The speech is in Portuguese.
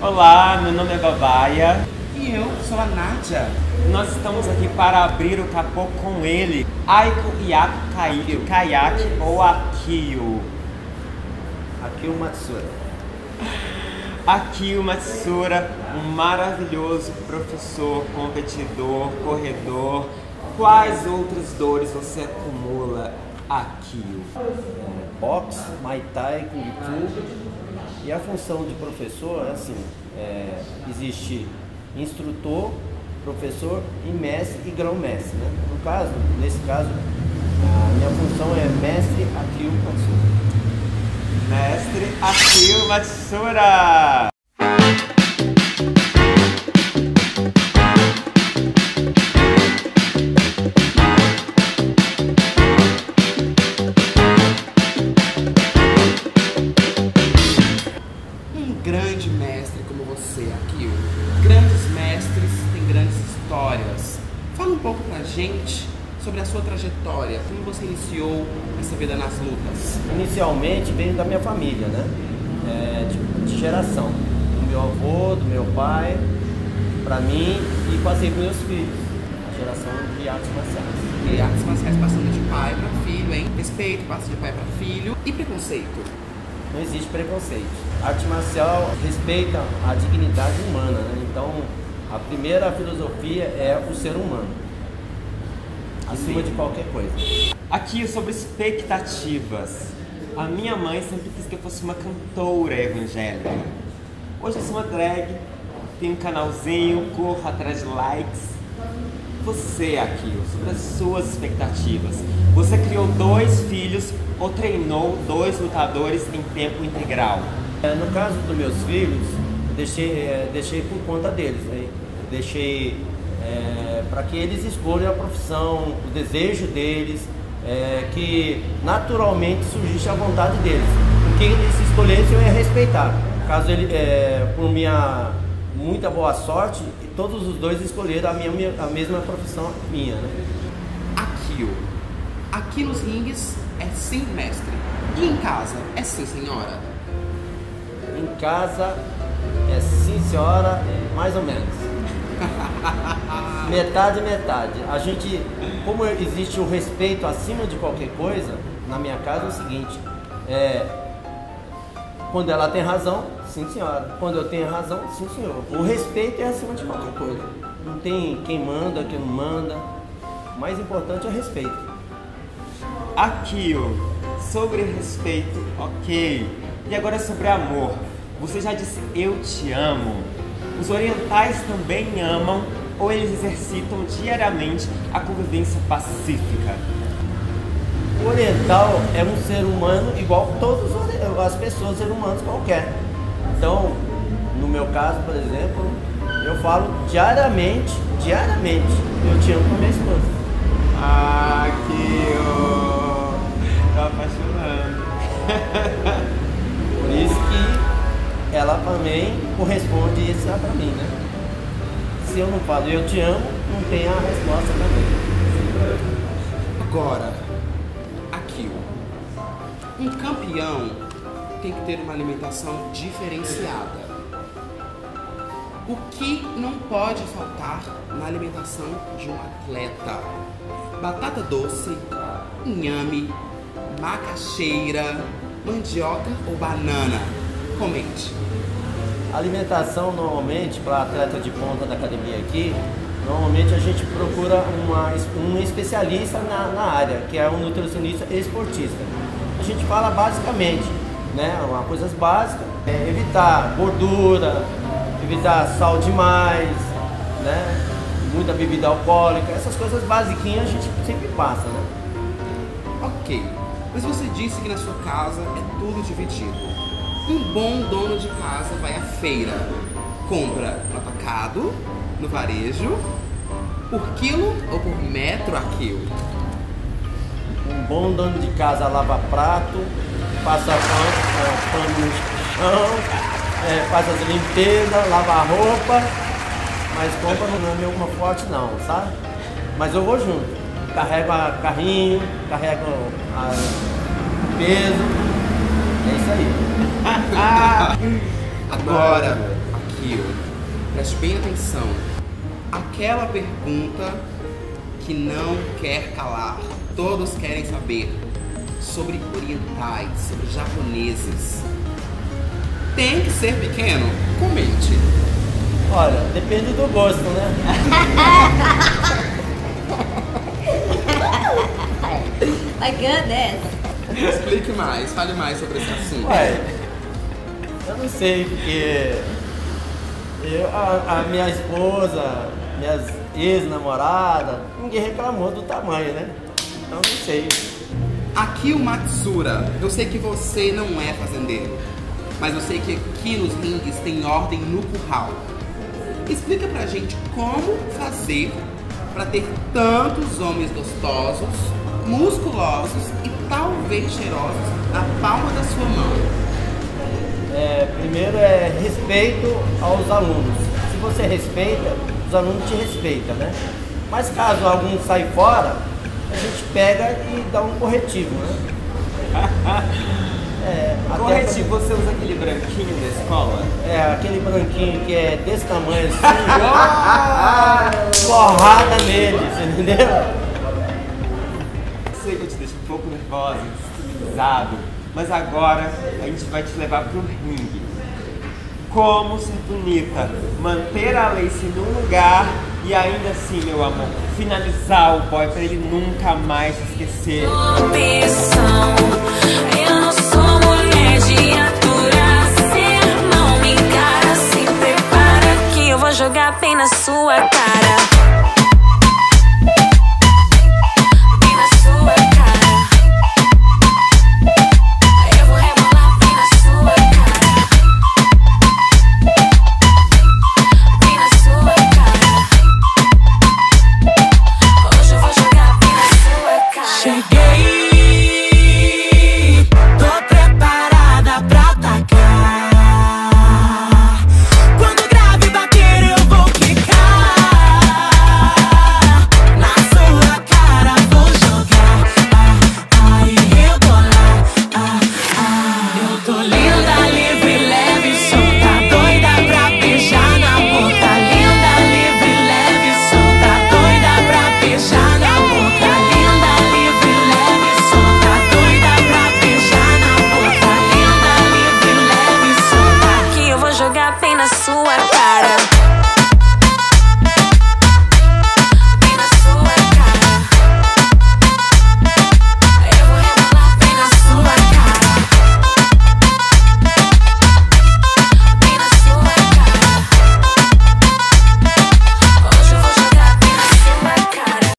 Olá, meu nome é Babaia. E eu sou a Nádia. Nós estamos aqui para abrir o capô com ele, Aiko Kai- Kayak ou Akio. Aqui o Matsura. Akio Matsura, um maravilhoso professor, competidor, corredor. Quais outras dores você acumula, Akio? Box, Muay Thai, Kung Fu. E a função de professor é assim, é, existe instrutor, professor e mestre e grão-mestre. Né? No caso, nesse caso, a minha função é mestre Akio Matsura. Mestre Akio Matsura! Gente sobre a sua trajetória, como você iniciou essa vida nas lutas. Inicialmente veio da minha família, né? É, de, de geração. Do meu avô, do meu pai, para mim e passei para meus filhos. A geração de artes marciais. E artes marciais passando de pai pra filho, hein? Respeito passa de pai pra filho. E preconceito? Não existe preconceito. A arte marcial respeita a dignidade humana, né? Então, a primeira filosofia é o ser humano. Acima de qualquer coisa. Aqui sobre expectativas. A minha mãe sempre quis que eu fosse uma cantora evangélica. Hoje eu sou uma drag, tenho um canalzinho, corro atrás de likes. Você aqui, sobre as suas expectativas. Você criou dois filhos ou treinou dois lutadores em tempo integral? É, No caso dos meus filhos, deixei, é, deixei por conta deles. Né? Eu Deixei para que eles escolham a profissão, o desejo deles, é, que naturalmente surgisse a vontade deles. O que eles escolhessem eu ia respeitar. Caso ele, é, por minha muita boa sorte, todos os dois escolheram a, minha, a mesma profissão minha. Né? Akio. Aqui nos ringues é sim mestre. E em casa é sim senhora? Em casa é sim senhora, mais ou menos. metade metade. A gente, como existe o respeito acima de qualquer coisa, na minha casa é o seguinte, é, quando ela tem razão, sim senhora. Quando eu tenho razão, sim senhor. O respeito é acima de qualquer coisa. Não tem quem manda, quem não manda. O mais importante é respeito. Akio, sobre respeito, ok. E agora sobre amor. Você já disse eu te amo. Os orientais também amam ou eles exercitam diariamente a convivência pacífica? O oriental é um ser humano igual todas as pessoas, seres humanos qualquer. Então, no meu caso, por exemplo, eu falo diariamente, diariamente, eu te amo com a minha esposa. Akio, tô apaixonando. Por isso que ela também corresponde isso pra mim, né? Se eu não falo eu te amo, não tem a resposta também. Agora, Akio. Um campeão tem que ter uma alimentação diferenciada. O que não pode faltar na alimentação de um atleta? Batata doce, inhame, macaxeira, mandioca ou banana? Comente. Alimentação normalmente para atleta de ponta da academia aqui, normalmente a gente procura uma, um especialista na, na área, que é um nutricionista esportista. A gente fala basicamente, né, uma coisas básicas, é evitar gordura, evitar sal demais, né, muita bebida alcoólica, essas coisas basiquinhas a gente sempre passa, né? Ok, mas você disse que na sua casa é tudo dividido. Um bom dono de casa vai à feira, compra no atacado, no varejo, por quilo ou por metro a quilo. Um bom dono de casa lava prato, passa pano, é, pano no chão, é, faz as limpezas, lava a roupa, mas compra não é meu uma forte não, sabe? Mas eu vou junto. Carrego a carrinho, carrego o peso. É isso aí. Agora, aqui preste bem atenção. Aquela pergunta que não quer calar, todos querem saber sobre orientais, sobre japoneses. Tem que ser pequeno? Comente. Olha, depende do gosto, né? My goodness. Explique mais, fale mais sobre esse assunto. Ué, eu não sei, porque eu, a, a minha esposa, minhas ex-namoradas, ninguém reclamou do tamanho, né? Então não sei. Aqui o Matsura, eu sei que você não é fazendeiro, mas eu sei que aqui nos ringues tem ordem no curral. Explica pra gente como fazer para ter tantos homens gostosos, musculosos e talvez cheirosos na palma da sua mão. É, primeiro é respeito aos alunos. Se você respeita, os alunos te respeitam, né? Mas caso algum saia fora, a gente pega e dá um corretivo, né? É, Corretivo, você usa aquele branquinho da escola? pra- É, aquele branquinho que é desse tamanho assim, porrada neles, entendeu? Sei que eu te deixo um pouco nervosa, desestabilizado, mas agora a gente vai te levar pro ringue. Como ser bonita, manter a Lace num lugar e ainda assim, meu amor, finalizar o boy pra ele nunca mais esquecer. opção. Eu não sou mulher de aturação. Não me encara, se prepara que eu vou jogar bem na sua cara.